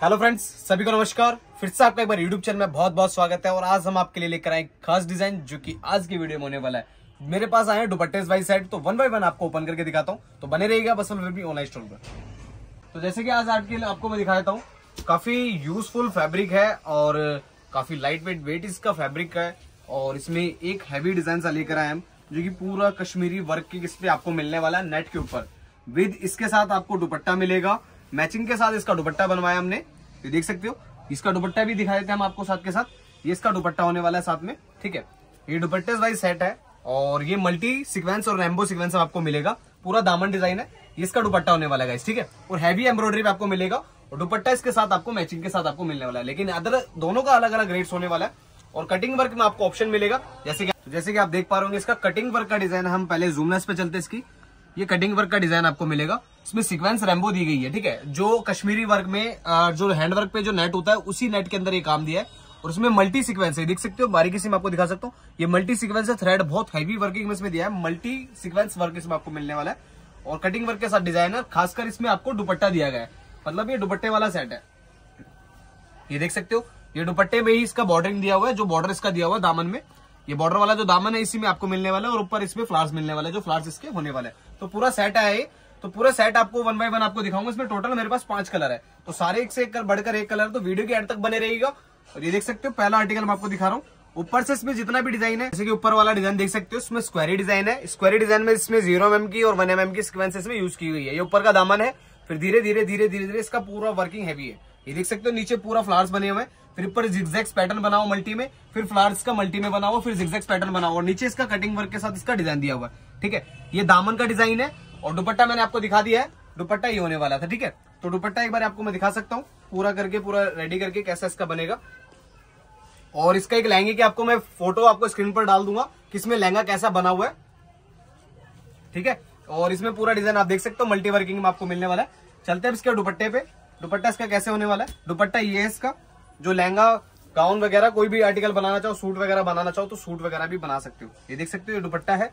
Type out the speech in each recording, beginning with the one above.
Hello friends सभी को नमस्कार। फिर से आपका एक बार यूट्यूब चैनल में बहुत बहुत स्वागत है और आज हम आपके लिए लेकर आए खास डिज़ाइन जो कि आज की वीडियो में होने वाला है। मेरे पास आए दुपट्टे बाई साइड तो वन बाय वन आपको ओपन करके दिखाता हूँ। तो बने रहेगा बस भी ऑनलाइन स्टोर पर। तो जैसे कि आज आपके लिए आपको मैं दिखा देता हूँ, काफ़ी यूजफुल फैब्रिक है और काफ़ी लाइट वेट वेट इसका फैब्रिक है और इसमें एक हैवी डिज़ाइन सा लेकर आए हम, जो कि पूरा कश्मीरी वर्क की इस पे आपको मिलने वाला है नेट के ऊपर। विद इसके साथ आपको दुपट्टा मिलेगा मैचिंग के साथ इसका दुपट्टा बनवाया हमने। ये देख सकते हो, इसका दुपट्टा भी दिखा देते हैं हम आपको साथ के साथ। ये इसका दुपट्टा होने वाला है साथ में, ठीक है? ये दुपट्टे वाइज सेट है और ये मल्टी सिक्वेंस और रेम्बो सिक्वेंस आपको मिलेगा। पूरा दामन डिज़ाइन है इसका दुपट्टा होने वाला है ठीक है? और हैवी एम्ब्रॉयडरी आपको मिलेगा और दुपट्टा इसके साथ आपको मैचिंग के साथ आपको मिलने वाला है। लेकिन अदर दोनों का अलग अलग रेट्स होने वाला है और कटिंग वर्क में आपको ऑप्शन मिलेगा। जैसे कि जैसे कि आप देख पा रहे होंगे, इसका कटिंग वर्क का डिज़ाइन हम पहले जूमनेस पे चलते इसकी। ये कटिंग वर्क का डिज़ाइन आपको मिलेगा। इसमें सीक्वेंस रेम्बो दी गई है, ठीक है? जो कश्मीरी वर्क में जो हैंड वर्क पे जो नेट होता है, उसी नेट के अंदर ये काम दिया है। और उसमें मल्टी सीक्वेंस है, देख सकते हो, बारीकी से मैं आपको दिखा सकता हूँ। ये मल्टी सीक्वेंस है थ्रेड बहुत हैवी वर्किंग में इसमें दिया है। मल्टी सीक्वेंस वर्क इसमें आपको मिलने वाला है। और कटिंग वर्क के साथ डिज़ाइन है खासकर इसमें आपको दुपट्टा दिया गया है। मतलब ये दुपट्टे वाला सेट है। ये देख सकते हो, ये दुपट्टे में ही इसका बॉर्डरिंग दिया हुआ है, जो बॉर्डर इसका दिया हुआ है दामन में। ये बॉर्डर वाला जो दामन है, इसी में आपको मिलने वाला है और ऊपर इसमें फ्लावर्स मिलने वाले जो फ्लावर्स इसके होने वाले हैं। तो पूरा सेट है तो पूरा सेट आपको वन बाय वन आपको दिखाऊँगा। इसमें टोटल मेरे पास पाँच कलर है। तो सारे एक से एक कर बढ़कर एक कलर तो वीडियो के एंड तक बने रहेगा और ये देख सकते हो, पहला आर्टिकल मैं आपको दिखा रहा हूँ। ऊपर से इसमें जितना भी डिज़ाइन है, जैसे कि ऊपर वाला डिज़ाइन देख सकते हो, इसमें स्क्वायरी डिज़ाइन है। स्क्वायरी डिज़ाइन में इसमें ज़ीरो एम की और वन एम की सिक्वेंसेस में यूज़ की हुई है। ये ऊपर का दामन है। फिर धीरे धीरे धीरे धीरे धीरे इसका पूरा वर्किंग हैवी है। ये देख सकते हो, नीचे पूरा फ्लावर्स बने हुए हैं। फिर ऊपर जिग्जैक्स पैटर्न बनाओ मल्टी में। फिर फ्लावर्स का मल्टी में बनाओ, फिर जिग्जैक्स पैटर्न बनाओ। और नीचे इसका कटिंग वर्क के साथ इसका डिज़ाइन दिया हुआ है। ठीक है? ये दामन का डिज़ाइन है और दुपट्टा मैंने आपको दिखा दिया है। दुपट्टा ये होने वाला था, ठीक है? तो दुपट्टा एक बार आपको मैं दिखा सकता हूँ। पूरा करके, पूरा रेडी करके कैसा इसका बनेगा। और इसका एक लहंगे की आपको मैं फ़ोटो आपको स्क्रीन पर डाल दूँगा कि इसमें लहंगा कैसा बना हुआ है। ठीक है? और इसमें पूरा डिज़ाइन आप देख सकते हो मल्टी वर्किंग में आपको मिलने वाला है। चलते हैं इसके दुपट्टे पे। दुपट्टा इसका कैसे होने वाला है? दुपट्टा ये है इसका। जो लहंगा गाउन वगैरह कोई भी आर्टिकल बनाना चाहो सूट वगैरह बनाना चाहो तो सूट वगैरह भी बना सकते हो। ये देख सकते हो, ये दुपट्टा है।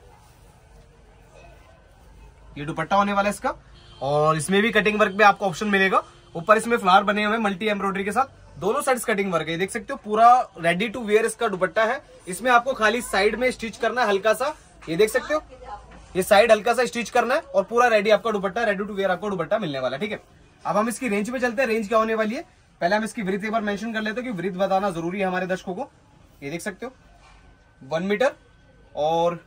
ये दुपट्टा होने वाला है इसका। और इसमें भी कटिंग वर्क में आपको ऑप्शन मिलेगा। ऊपर इसमें फ्लावर बने हुए मल्टी एम्ब्रॉयडरी के साथ। दोनों साइड कटिंग वर्क है। देख सकते हो, पूरा रेडी टू वेयर इसका दुपट्टा है। इसमें आपको खाली साइड में स्टिच करना है हल्का सा ये देख सकते हो, ये साइड हल्का सा स्टिच करना है और पूरा रेडी आपका दुपट्टा रेडी टू वेयर आपका दुपट्टा मिलने वाला ठीक है? अब हम इसकी रेंज पे चलते हैं। रेंज क्या होने वाली है? पहले हम इसकी वृत्त एक बार मेंशन कर लेते हैं कि वृद्ध बताना ज़रूरी है हमारे दर्शकों को। ये देख सकते हो वन मीटर और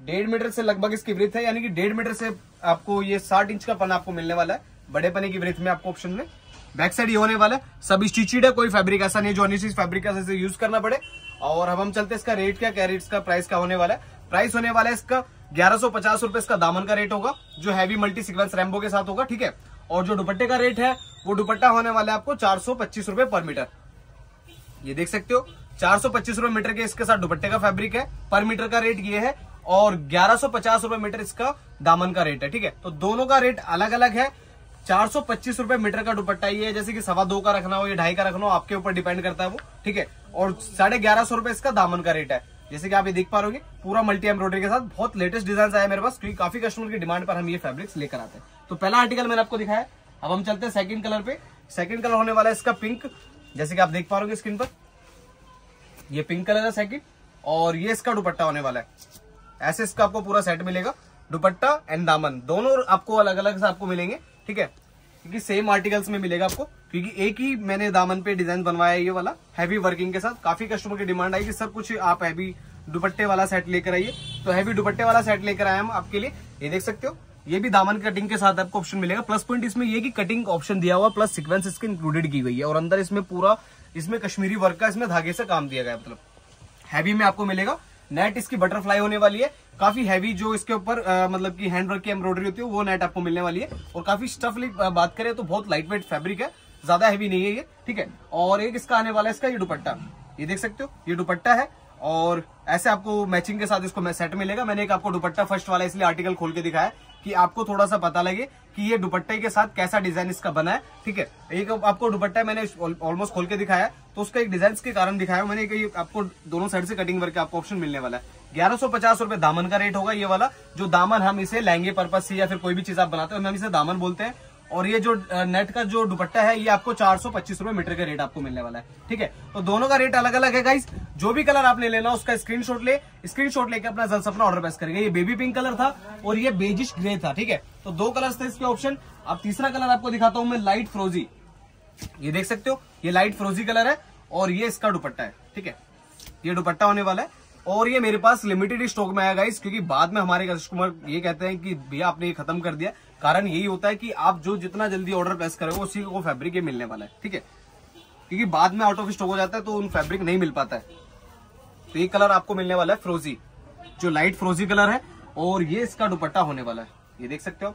डेढ़ मीटर से लगभग इसकी वृत्त है, यानी कि डेढ़ मीटर से आपको ये साठ इंच का पन आपको मिलने वाला है। बड़े पने की वृत्त में आपको ऑप्शन में बैक साइड ये होने वाला है। सब स्टिचड है, कोई फैब्रिक ऐसा नहीं जो अनिश्चित फैब्रिक ऐसा यूज़ करना पड़े। और अब हम चलते इसका रेट क्या क्या रेट का प्राइस क्या होने वाला है। प्राइस होने वाला है इसका ग्यारह सौ पचास रुपए, इसका दामन का रेट होगा, जो हैवी मल्टी सिक्वेंस रैम्बो के साथ होगा, ठीक है? और जो दुपट्टे का रेट है, वो दुपट्टा होने वाला है आपको चार सौ पच्चीस रुपए पर मीटर ये देख सकते हो, चार सौ पच्चीस रुपए मीटर के इसके साथ दुपट्टे का फैब्रिक है। पर मीटर का रेट ये है और ग्यारह सौ पचास रुपए मीटर इसका दामन का रेट है, ठीक है? तो दोनों का रेट अलग अलग है। चार सौ पच्चीस रुपए मीटर का दुपट्टा ये है, जैसे कि सवा दो का रखना हो या ढाई का रखना हो, आपके ऊपर डिपेंड करता है वो, ठीक है? और साढ़े ग्यारह सौ रुपए इसका दामन का रेट है। जैसे कि आप ये देख पा रहे पूरा मल्टी एम्ब्रॉयडरी के साथ बहुत लेटेस्ट डिज़ाइन आया मेरे पास, क्योंकि काफ़ी कस्टमर की डिमांड पर हम ये फैब्रिक्स लेकर आते हैं। तो पहला आर्टिकल मैंने आपको दिखाया अब हम चलते हैं सेकंड कलर पे। सेकंड कलर होने वाला है इसका पिंक जैसे कि आप देख पा रहे स्क्रीन पर, ये पिंक कलर है सेकंड और ये इसका दुपट्टा होने वाला है। ऐसे इसका आपको पूरा सेट मिलेगा। दुपट्टा एंड दामन, दोनों आपको अलग अलग से आपको मिलेंगे, ठीक है? क्योंकि सेम आर्टिकल्स में मिलेगा आपको, क्योंकि एक ही मैंने दामन पे डिज़ाइन बनवाया ये वाला हैवी वर्किंग के साथ। काफ़ी कस्टमर की डिमांड आई कि सर कुछ आप हैवी दुपट्टे वाला सेट लेकर आइए। तो हैवी दुपट्टे वाला सेट लेकर आए हम आपके लिए। ये देख सकते हो, ये भी दामन कटिंग के साथ आपको ऑप्शन मिलेगा। प्लस पॉइंट इसमें ये कि कटिंग ऑप्शन दिया हुआ प्लस सिक्वेंस इसके इंक्लूडेड की गई है। और अंदर इसमें पूरा, इसमें कश्मीरी वर्क का इसमें धागे से काम दिया गया मतलब। हैवी में आपको मिलेगा। नेट इसकी बटरफ्लाई होने वाली है। काफ़ी हैवी जो इसके ऊपर मतलब की हैंड वर्क की एम्ब्रॉयडरी होती है, वो नेट आपको मिलने वाली है। और काफ़ी स्टफली बात करें तो बहुत लाइट वेट फैब्रिक है। ज़्यादा हैवी नहीं है ये, ठीक है? और एक इसका आने वाला है इसका, ये दुपट्टा। ये देख सकते हो, ये दुपट्टा है। और ऐसे आपको मैचिंग के साथ इसको सेट मिलेगा। मैंने एक आपको दुपट्टा फ़र्स्ट वाला इसलिए आर्टिकल खोल के दिखाया कि आपको थोड़ा सा पता लगे कि ये दुपट्टे के साथ कैसा डिज़ाइन इसका बना है, ठीक है? एक आपको दुपट्टा मैंने ऑलमोस्ट खोल के दिखाया। तो उसका एक डिज़ाइन के कारण दिखाया, मैंने कि आपको दोनों साइड से कटिंग वर्क आपको ऑप्शन मिलने वाला है। ग्यारह सौ पचास रुपए दामन का रेट होगा ये वाला, जो दामन हम इसे लहंगे पर्पज से या फिर कोई भी चीज़ आप बनाते हो, हम इसे दामन बोलते हैं। और ये जो नेट का जो दुपट्टा है, ये आपको चार सौ पच्चीस रुपए मीटर का रेट आपको मिलने वाला है। ठीक है? तो दोनों का रेट अलग अलग है गाइस जो भी कलर आपने लेना, उसका स्क्रीनशॉट ले। स्क्रीनशॉट लेके अपना जल्द अपना ऑर्डर प्लेस करेंगे। ये बेबी पिंक कलर था और ये बेजिश ग्रे था, ठीक है? तो दो कलर थे इसके ऑप्शन अब तीसरा कलर आपको दिखाता हूँ मैं लाइट फ्रोजी ये देख सकते हो ये लाइट फ्रोजी कलर है और ये इसका दुपट्टा है, ठीक है? ये दुपट्टा होने वाला है और ये मेरे पास लिमिटेड स्टॉक में आएगा इस क्योंकि बाद में हमारे कस्टमर ये कहते हैं कि भैया आपने ये खत्म कर दिया। कारण यही होता है कि आप जो जितना जल्दी ऑर्डर प्लेस करोगे, उसी को फैब्रिक ये मिलने वाला है, ठीक है? क्योंकि बाद में आउट ऑफ़ स्टॉक हो जाता है तो उन फैब्रिक नहीं मिल पाता है। तो ये कलर आपको मिलने वाला है फ्रोजी जो लाइट फ्रोजी कलर है और ये इसका दुपट्टा होने वाला है। ये देख सकते हो?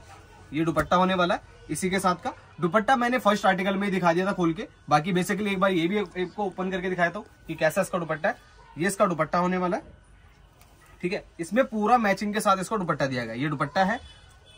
ये दुपट्टा होने वाला है, इसी के साथ का। दुपट्टा मैंने फ़र्स्ट आर्टिकल में ही दिखा दिया था खोल के। बाकी बेसिकली एक बार ये भी एक ओपन करके दिखाया था कि कैसा इसका दुपट्टा है। ये इसका दुपट्टा होने वाला है। ठीक है? इसमें पूरा मैचिंग के साथ इसको दुपट्टा दिया गया। ये दुपट्टा है,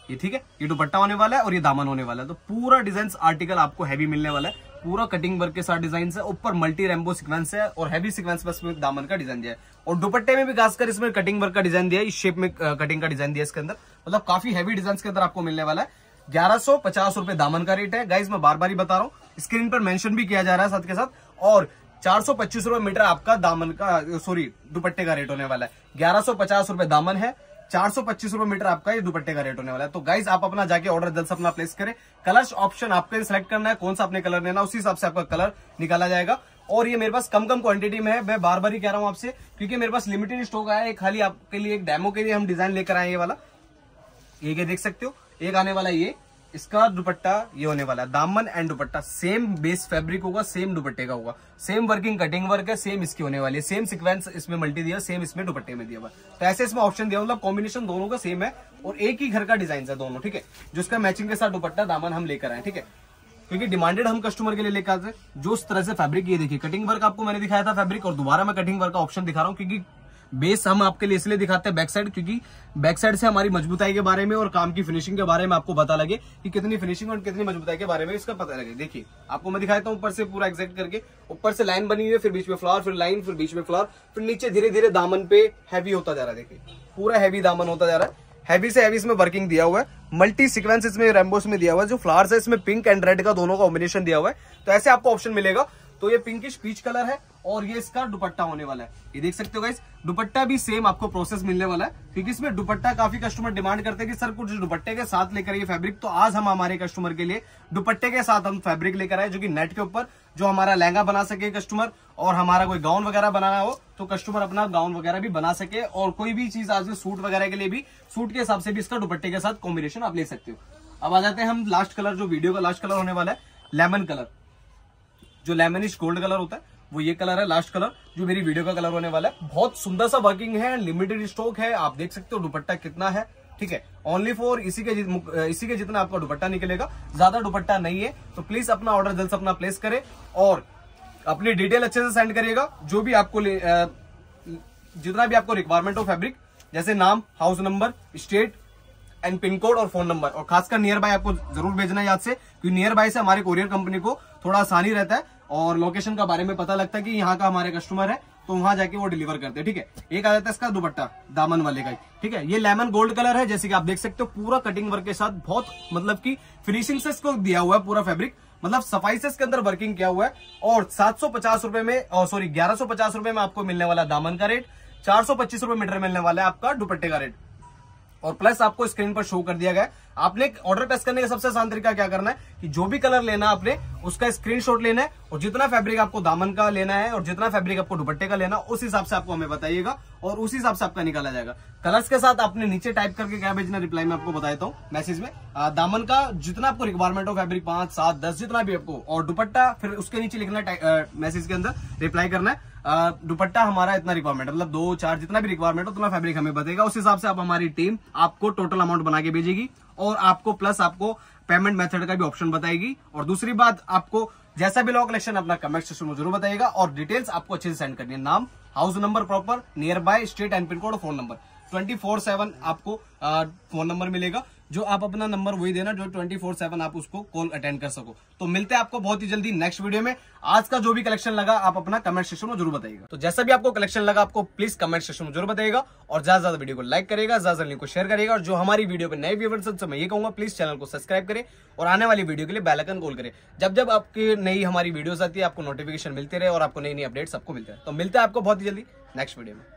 ये ठीक है? ये दुपट्टा होने वाला है और ये दामन होने वाला है। तो पूरा डिज़ाइन आर्टिकल आपको हैवी मिलने वाला है। पूरा कटिंग वर्क के साथ डिज़ाइन है, ऊपर मल्टी रेम्बो सिक्वेंस है और हैवी सिक्वेंस बस में दामन का डिज़ाइन दिया है। और दुपट्टे में भी खासकर इसमें कटिंग वर्क का डिज़ाइन दिया है, इस शेप में कटिंग का डिज़ाइन दिया इसके अंदर। मतलब काफ़ी हैवी डिज़ाइन के अंदर आपको मिलने वाला है। ग्यारह सौ पचास रुपए दामन का रेट है। गाइज़ मैं बार बार ही बता रहा हूँ स्क्रीन पर मेंशन भी किया जा रहा है साथ के साथ। और चार सौ पच्चीस रुपए मीटर आपका दामन का सॉरी दुपट्टे का रेट होने वाला है। ग्यारह सौ पचास रुपए दामन है। चार सौ पच्चीस रुपए मीटर आपका ये दुपट्टे का रेट होने वाला है। तो गाइज़ आप अपना जाके ऑर्डर जल्द से अपना प्लेस करें। कलर्स ऑप्शन आपको सिलेक्ट करना है, कौन सा अपने कलर लेना उसी हिसाब से आपका कलर निकाला जाएगा। और ये मेरे पास कम कम क्वांटिटी में है, मैं बार बार ही कह रहा हूँ आपसे, क्योंकि मेरे पास लिमिटेड स्टॉक आया है खाली आपके लिए एक डेमो के लिए हम डिज़ाइन लेकर आए ये वाला। ये देख सकते हो? एक आने वाला ये। इसका दुपट्टा ये होने वाला है, दामन and dupatta same base fabric होगा सेम दुपट्टे का होगा। सेम वर्किंग कटिंग वर्क है सेम इसकी होने वाली है। सेम सिक्वेंस इसमें मल्टी दिया सेम इसमें दुपट्टे में दिया हुआ तो ऐसे इसमें ऑप्शन दिया मतलब कॉम्बिनेशन दोनों का सेम है और एक ही घर का डिज़ाइन है दोनों, ठीक है? जिसका मैचिंग के साथ दुपट्टा, दामन हम लेकर आए ठीक है? क्योंकि डिमांडेड हम कस्टमर के लिए लेकर आते हैं। जो उस तरह से फैब्रिक ये देखिए कटिंग वर्क आपको मैंने दिखाया था फैब्रिक और दोबारा मैं कटिंग वर्क का ऑप्शन दिखा रहा हूँ, क्योंकि बेस हम आपके लिए इसलिए दिखाते हैं बैक साइड क्योंकि बैक साइड से हमारी मजबूताई के बारे में और काम की फिनिशिंग के बारे में आपको पता लगे कि कितनी फिनिशिंग और कितनी मजबूताई के बारे में इसका पता लगे। देखिए, आपको मैं दिखाता हूँ ऊपर से पूरा एग्जैक्ट करके। ऊपर से लाइन बनी हुई है, फिर बीच में फ्लावर फिर लाइन फिर बीच में फ्लावर फिर नीचे धीरे धीरे दामन पे हैवी होता जा रहा है। देखिए, पूरा हैवी दामन होता जा रहा है। हैवी से हैवी इसमें वर्किंग दिया हुआ है। मल्टी सिक्वेंस इसमें रेम्बोस में दिया हुआ है, जो फ्लावर्स है, इसमें पिंक एंड रेड का दोनों का कॉम्बिनेशन दिया हुआ है। तो ऐसे आपको ऑप्शन मिलेगा। तो ये पिंकिश पीच कलर है और ये इसका दुपट्टा होने वाला है। ये देख सकते हो गाइस दुपट्टा भी सेम आपको प्रोसेस मिलने वाला है, क्योंकि इसमें दुपट्टा काफ़ी कस्टमर डिमांड करते हैं कि सर कुछ दुपट्टे के साथ लेकर ये फैब्रिक तो आज हम हमारे कस्टमर के लिए दुपट्टे के साथ हम फैब्रिक लेकर आए, जो कि नेट के ऊपर, जो हमारा लहंगा बना सके कस्टमर और हमारा कोई गाउन वगैरह बनाना हो तो कस्टमर अपना गाउन वगैरह भी बना सके, और कोई भी चीज़ आज सूट वगैरह के लिए भी सूट के हिसाब से भी इसका दुपट्टे के साथ कॉम्बिनेशन आप ले सकते हो। अब आ जाते हैं हम लास्ट कलर जो वीडियो का लास्ट कलर होने वाला है लेमन कलर जो लेमनिश गोल्ड कलर होता है, वो ये कलर है लास्ट कलर जो मेरी वीडियो का कलर होने वाला है। बहुत सुंदर सा वर्किंग है लिमिटेड स्टॉक है, आप देख सकते हो दुपट्टा कितना है, ठीक है? ओनली फॉर इसी के इसी के जितना आपका दुपट्टा निकलेगा। ज़्यादा दुपट्टा नहीं है तो प्लीज़ अपना ऑर्डर जल्द से अपना प्लेस करें और अपनी डिटेल अच्छे से सेंड करिएगा। जो भी आपको जितना भी आपको रिक्वायरमेंट हो फैब्रिक जैसे नाम house number state and pin code और फ़ोन नंबर और खासकर नियर बाय आपको ज़रूर भेजना है याद से, क्योंकि नियर बाय से हमारे कोरियर कंपनी को थोड़ा आसानी रहता है। और लोकेशन का बारे में पता लगता है कि यहाँ का हमारे कस्टमर है तो वहाँ जाके वो डिलीवर करते हैं, ठीक है? एक आ जाता है इसका दुपट्टा, दामन वाले का ठीक है? ये लेमन गोल्ड कलर है, जैसे कि आप देख सकते हो, पूरा कटिंग वर्क के साथ बहुत मतलब की फिनिशिंग से इसको दिया हुआ है पूरा फेब्रिक मतलब सफ़ाई से इसके अंदर वर्किंग किया हुआ है, और सात सौ पचास रुपए में सॉरी ग्यारह रुपए में आपको मिलने वाला दामन का रेट चार सौ पच्चीस रुपए मीटर मिलने वाला है आपका दुपट्टे का रेट और प्लस आपको स्क्रीन पर शो कर दिया गया आपने ऑर्डर प्लेस करने का सबसे आसान तरीका क्या करना है? कि जो भी कलर लेना आपने उसका स्क्रीनशॉट लेना है और जितना फैब्रिक आपको दामन का लेना है और जितना फैब्रिक आपको दुपट्टे का लेना उस हिसाब से आपको हमें बताइएगा और उस हिसाब से आपका निकाला जाएगा। कलर्स के साथ आपने नीचे टाइप करके क्या भेजना रिप्लाई में आपको बताता हूँ मैसेज में। आ, दामन का जितना आपको रिक्वायरमेंट हो फैब्रिक पाँच सात दस जितना भी आपको और दुपट्टा फिर उसके नीचे लिखना मैसेज के अंदर रिप्लाई करना है। दुपट्टा हमारा इतना रिक्वायरमेंट मतलब दो चार जितना भी रिक्वायरमेंट हो उतना फैब्रिक हमें बताएगा। उस हिसाब से आप हमारी टीम आपको टोटल अमाउंट बना के भेजेगी और आपको प्लस आपको पेमेंट मेथड का भी ऑप्शन बताएगी। और दूसरी बात, आपको जैसा भी लॉ कलेक्शन अपना कमेंट सेक्शन में ज़रूर बताएगा और डिटेल्स आपको अच्छे से सेंड करनी है। नाम house number proper nearby state and pin code और phone number twenty four seven आपको फ़ोन नंबर मिलेगा। जो आप अपना नंबर वही देना जो ट्वेंटी फोर सेवन आप उसको कॉल अटेंड कर सको। तो मिलते हैं आपको बहुत ही जल्दी नेक्स्ट वीडियो में। आज का जो भी कलेक्शन लगा, आप अपना कमेंट सेक्शन में ज़रूर बताइएगा। तो जैसा भी आपको कलेक्शन लगा, आपको प्लीज़ कमेंट सेक्शन में ज़रूर बताइएगा और ज़्यादा ज़्यादा वीडियो को लाइक करेगा ज़्यादा लिंक को शेयर करेगा और जो हमारी वीडियो पे नए व्यूवर्स मैं ये कहूँगा प्लीज़ चैनल को सब्सक्राइब करें और आने वाली वीडियो के लिए बेलाइकन कॉल करें। जब जब आपकी नई हमारी वीडियोस आती है, आपको नोटिफिकेशन मिलते रहे और आपको नई नई अपडेट्स आपको मिलते हैं तो मिलते हैं आपको बहुत ही जल्दी नेक्स्ट वीडियो में।